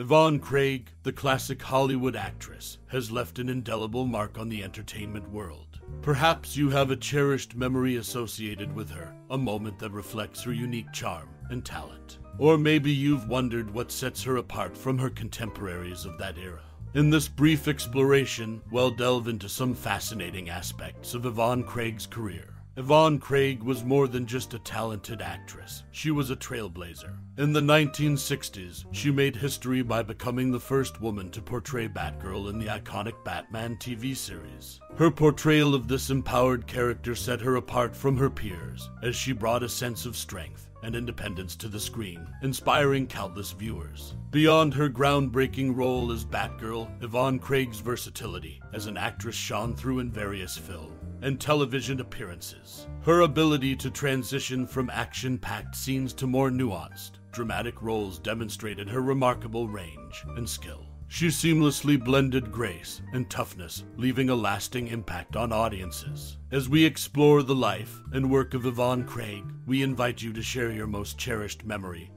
Yvonne Craig, the classic Hollywood actress, has left an indelible mark on the entertainment world. Perhaps you have a cherished memory associated with her, a moment that reflects her unique charm and talent. Or maybe you've wondered what sets her apart from her contemporaries of that era. In this brief exploration, we'll delve into some fascinating aspects of Yvonne Craig's career. Yvonne Craig was more than just a talented actress. She was a trailblazer. In the 1960s, she made history by becoming the first woman to portray Batgirl in the iconic Batman TV series. Her portrayal of this empowered character set her apart from her peers, as she brought a sense of strength and independence to the screen, inspiring countless viewers. Beyond her groundbreaking role as Batgirl, Yvonne Craig's versatility as an actress shone through in various film and television appearances. Her ability to transition from action packed scenes to more nuanced, dramatic roles demonstrated her remarkable range and skill. She seamlessly blended grace and toughness, leaving a lasting impact on audiences. As we explore the life and work of Yvonne Craig, we invite you to share your most cherished memory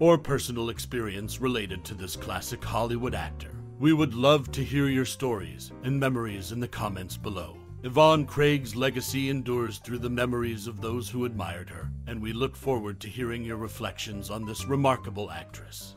or personal experience related to this classic Hollywood actor. We would love to hear your stories and memories in the comments below. Yvonne Craig's legacy endures through the memories of those who admired her, and we look forward to hearing your reflections on this remarkable actress.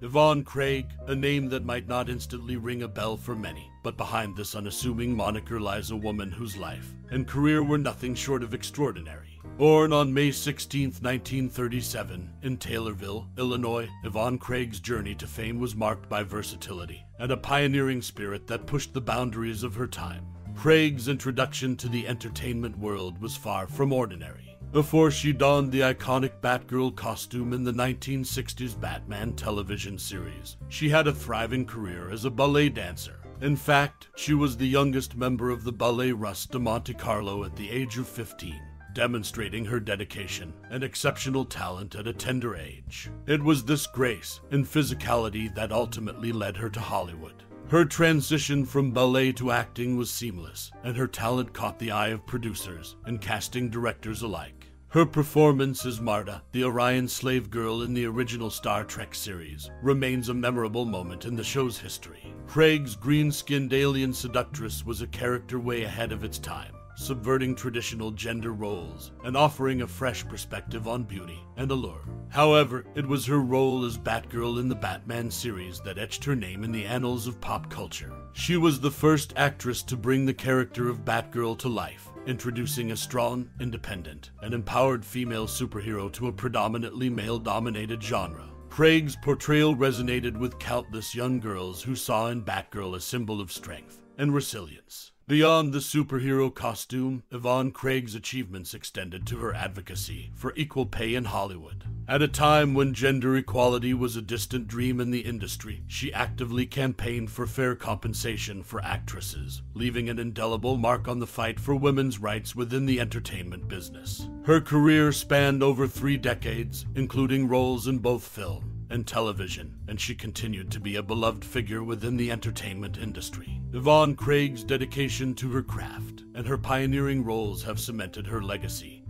Yvonne Craig, a name that might not instantly ring a bell for many, but behind this unassuming moniker lies a woman whose life and career were nothing short of extraordinary. Born on May 16, 1937, in Taylorville, Illinois, Yvonne Craig's journey to fame was marked by versatility and a pioneering spirit that pushed the boundaries of her time. Craig's introduction to the entertainment world was far from ordinary. Before she donned the iconic Batgirl costume in the 1960s Batman television series, she had a thriving career as a ballet dancer. In fact, she was the youngest member of the Ballet Russe de Monte Carlo at the age of 15 demonstrating her dedication and exceptional talent at a tender age. It was this grace and physicality that ultimately led her to Hollywood. Her transition from ballet to acting was seamless, and her talent caught the eye of producers and casting directors alike. Her performance as Marta, the Orion slave girl in the original Star Trek series, remains a memorable moment in the show's history. Craig's green skinned alien seductress was a character way ahead of its time, subverting traditional gender roles and offering a fresh perspective on beauty and allure. However, it was her role as Batgirl in the Batman series that etched her name in the annals of pop culture. She was the first actress to bring the character of Batgirl to life, introducing a strong, independent, and empowered female superhero to a predominantly male dominated genre. Craig's portrayal resonated with countless young girls who saw in Batgirl a symbol of strength and resilience. Beyond the superhero costume, Yvonne Craig's achievements extended to her advocacy for equal pay in Hollywood. At a time when gender equality was a distant dream in the industry, she actively campaigned for fair compensation for actresses, leaving an indelible mark on the fight for women's rights within the entertainment business. Her career spanned over three decades, including roles in both film and television, and she continued to be a beloved figure within the entertainment industry. Yvonne Craig's dedication to her craft and her pioneering roles have cemented her legacy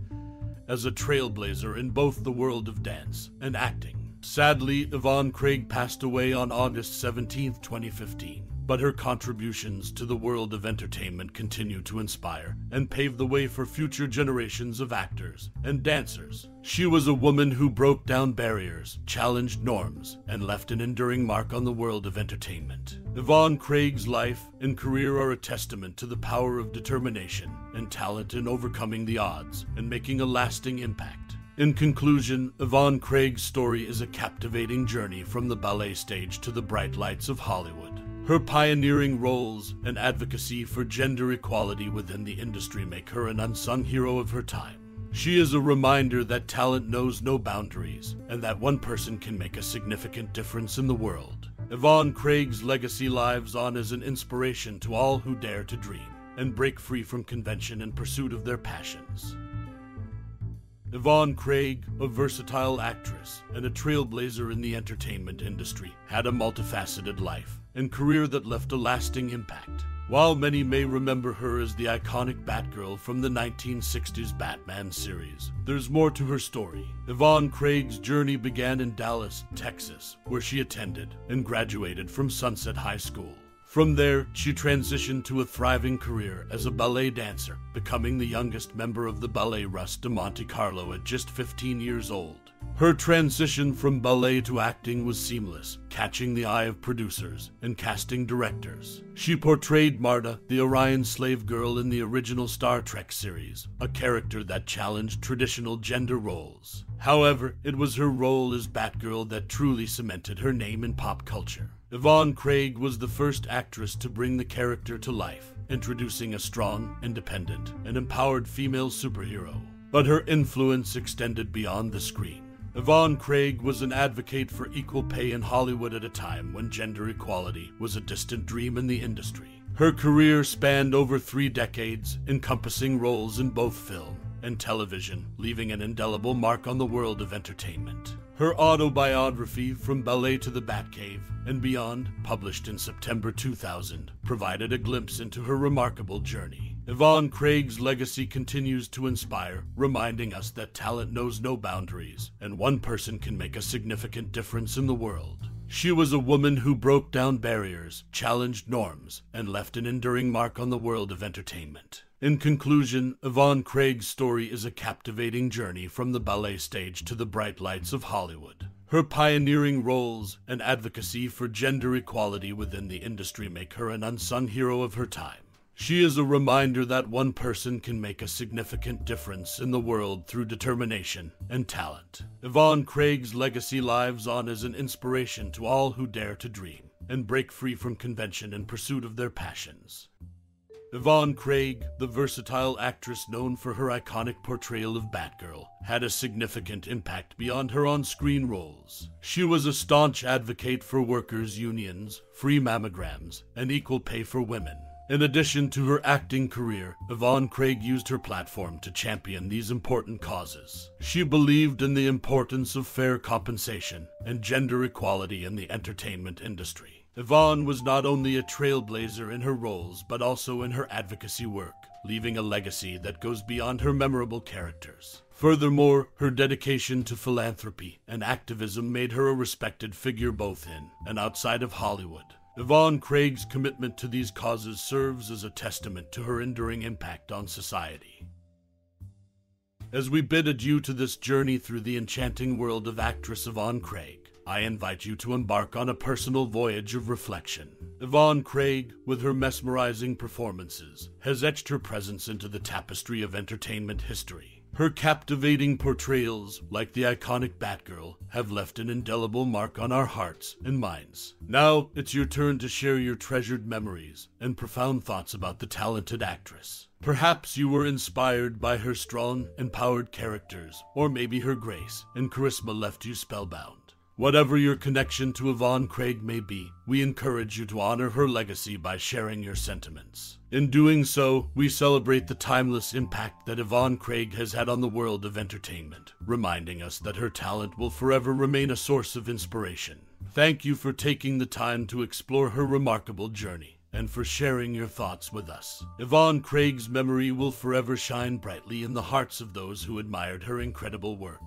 as a trailblazer in both the world of dance and acting. Sadly, Yvonne Craig passed away on August 17, 2015 but her contributions to the world of entertainment continue to inspire and pave the way for future generations of actors and dancers. She was a woman who broke down barriers, challenged norms, and left an enduring mark on the world of entertainment. Yvonne Craig's life and career are a testament to the power of determination and talent in overcoming the odds and making a lasting impact. In conclusion, Yvonne Craig's story is a captivating journey from the ballet stage to the bright lights of Hollywood. Her pioneering roles and advocacy for gender equality within the industry make her an unsung hero of her time. She is a reminder that talent knows no boundaries and that one person can make a significant difference in the world. Yvonne Craig's legacy lives on as an inspiration to all who dare to dream and break free from convention in pursuit of their passions. Yvonne Craig, a versatile actress and a trailblazer in the entertainment industry, had a multifaceted life and career that left a lasting impact. While many may remember her as the iconic Batgirl from the 1960s Batman series, there's more to her story. Yvonne Craig's journey began in Dallas, Texas, where she attended and graduated from Sunset High School. From there, she transitioned to a thriving career as a ballet dancer, becoming the youngest member of the Ballet Russe de Monte Carlo at just 15 years old. Her transition from ballet to acting was seamless, catching the eye of producers and casting directors. She portrayed Marta, the Orion slave girl in the original Star Trek series, a character that challenged traditional gender roles. However, it was her role as Batgirl that truly cemented her name in pop culture. Yvonne Craig was the first actress to bring the character to life, introducing a strong, independent, and empowered female superhero. But her influence extended beyond the screen. Yvonne Craig was an advocate for equal pay in Hollywood at a time when gender equality was a distant dream in the industry. Her career spanned over three decades, encompassing roles in both film and television, leaving an indelible mark on the world of entertainment. Her autobiography, From Ballet to the Batcave and Beyond, published in September 2000, provided a glimpse into her remarkable journey. Yvonne Craig's legacy continues to inspire, reminding us that talent knows no boundaries, and one person can make a significant difference in the world. She was a woman who broke down barriers, challenged norms, and left an enduring mark on the world of entertainment. In conclusion, Yvonne Craig's story is a captivating journey from the ballet stage to the bright lights of Hollywood. Her pioneering roles and advocacy for gender equality within the industry make her an unsung hero of her time. She is a reminder that one person can make a significant difference in the world through determination and talent. Yvonne Craig's legacy lives on as an inspiration to all who dare to dream and break free from convention in pursuit of their passions. Yvonne Craig, the versatile actress known for her iconic portrayal of Batgirl, had a significant impact beyond her on screen roles. She was a staunch advocate for workers' unions, free mammograms, and equal pay for women. In addition to her acting career, Yvonne Craig used her platform to champion these important causes. She believed in the importance of fair compensation and gender equality in the entertainment industry. Yvonne was not only a trailblazer in her roles, but also in her advocacy work, leaving a legacy that goes beyond her memorable characters. Furthermore, her dedication to philanthropy and activism made her a respected figure both in and outside of Hollywood. Yvonne Craig's commitment to these causes serves as a testament to her enduring impact on society. As we bid adieu to this journey through the enchanting world of actress Yvonne Craig, I invite you to embark on a personal voyage of reflection. Yvonne Craig, with her mesmerizing performances, has etched her presence into the tapestry of entertainment history. Her captivating portrayals, like the iconic Batgirl, have left an indelible mark on our hearts and minds. Now it's your turn to share your treasured memories and profound thoughts about the talented actress. Perhaps you were inspired by her strong, empowered characters, or maybe her grace and charisma left you spellbound. Whatever your connection to Yvonne Craig may be, we encourage you to honor her legacy by sharing your sentiments. In doing so, we celebrate the timeless impact that Yvonne Craig has had on the world of entertainment, reminding us that her talent will forever remain a source of inspiration. Thank you for taking the time to explore her remarkable journey and for sharing your thoughts with us. Yvonne Craig's memory will forever shine brightly in the hearts of those who admired her incredible work.